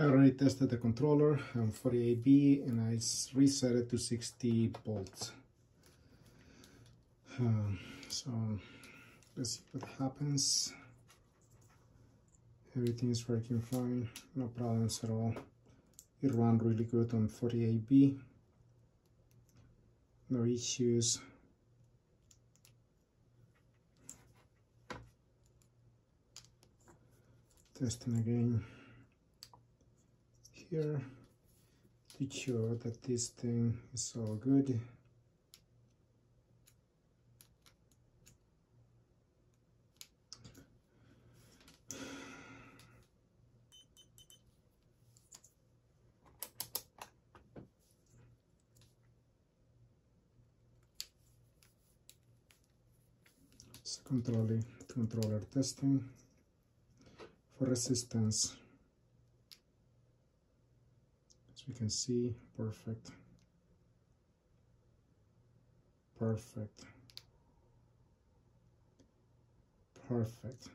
I already tested the controller on 48V and I reset it to 60 volts. Um, so let's see what happens. Everything is working fine, no problems at all. It ran really good on 48V. No issues. Testing again here to show that this thing is all good. controller, controller testing for resistance we can see. Perfect. Perfect. Perfect.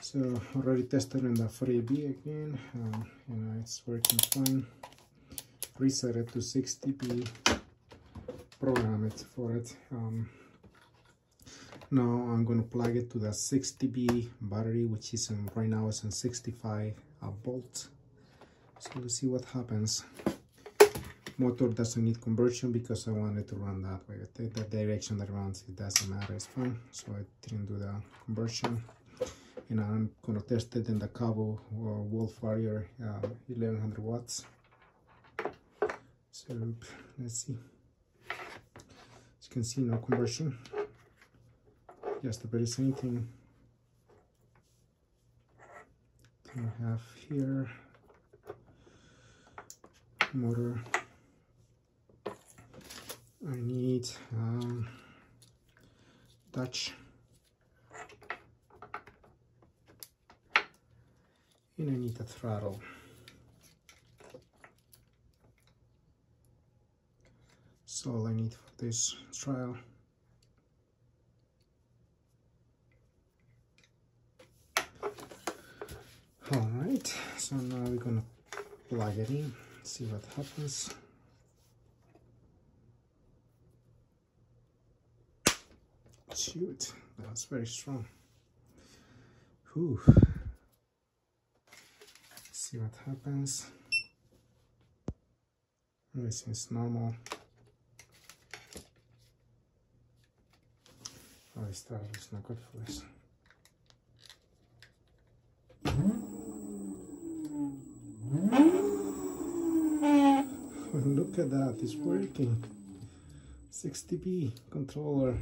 So already tested in the 3B again um, and it's working fine. Reset it to 60V program it for it. Um, now I'm going to plug it to the 60V battery which is in, right now it's in 65 uh, volts so let's see what happens. Motor doesn't need conversion because I wanted to run that way. The direction that runs it doesn't matter it's fine. So I didn't do the conversion. And I'm gonna test it in the Kaabo uh, Wolf-Warrior uh, 1100 watts. So let's see. As you can see no conversion. Just the very same thing I have here motor. I need um, Dutch. And I need a throttle. So all I need for this trial. All right so now we're gonna plug it in see what happens. Shoot that's very strong. Whew. see what happens. Everything's normal. Oh this is not good for this look at that, it's working. 60V controller.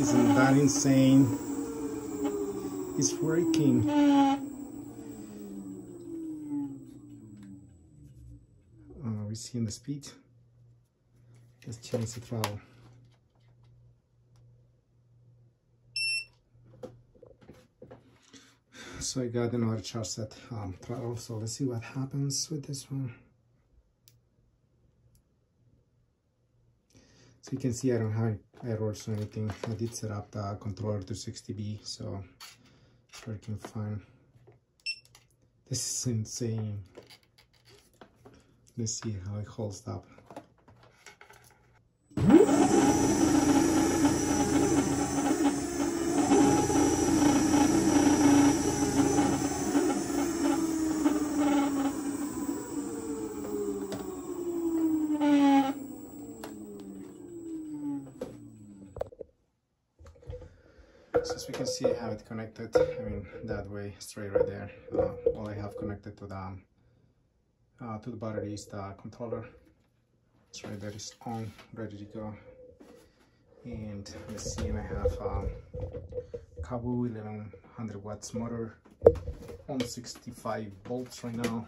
Isn't that insane? It's working. Uh, we see the speed. Let's change the throttle. So I got another charge set um, throttle. So let's see what happens with this one. So you can see I don't have errors or anything. I did set up the controller to 60V, so working fine. This is insane. Let's see how it holds up. So as we can see, I have it connected, I mean, that way, straight right there. Uh, all I have connected to the, uh, to the battery is the controller. It's right there, it's on, ready to go. And let's see, I have um, Kaabo 1100 watts motor on 65 volts right now.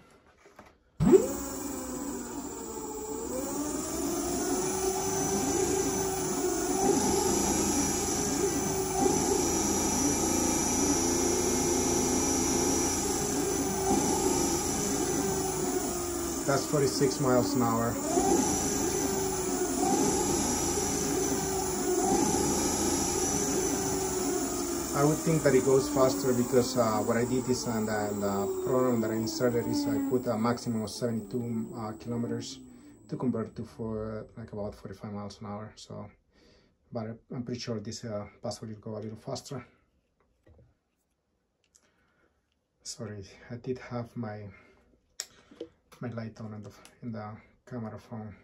That's 46 miles an hour. I would think that it goes faster because uh, what I did is on the, the, program that I inserted is I put a maximum of 72 uh, kilometers to convert to for like about 45 miles an hour. So, but I'm pretty sure this uh, possibly will go a little faster. Sorry, I did have my my light on in the, in the camera phone.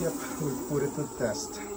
Yep, we put it to test.